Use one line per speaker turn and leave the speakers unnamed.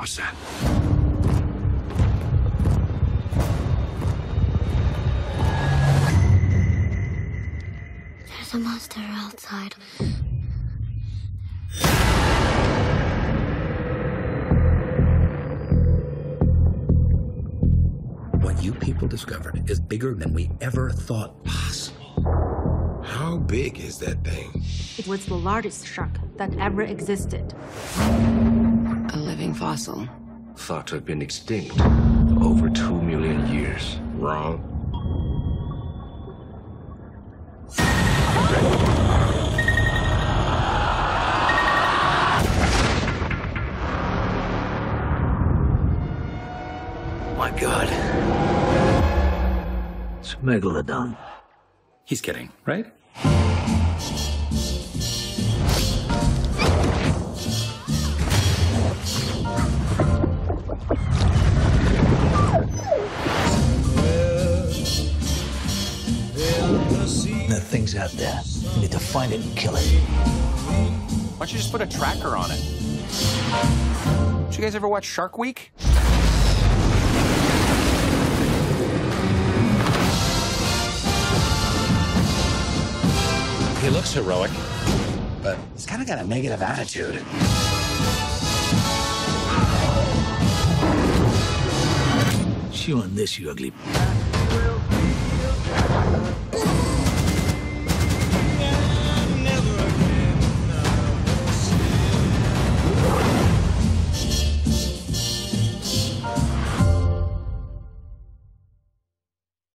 What's that? There's a monster outside.
What you people discovered is bigger than we ever thought possible.
How big is that thing?
It was the largest shark that ever existed.
A living fossil.
Thought to have been extinct over two million years.
Wrong.
My God. It's a megalodon.
He's kidding, right?
That thing's out there. You need to find it and kill it.
Why don't you just put a tracker on it? Did you guys ever watch Shark Week?
He looks heroic.
But he's kind of got a negative attitude.
Chew on this, you ugly.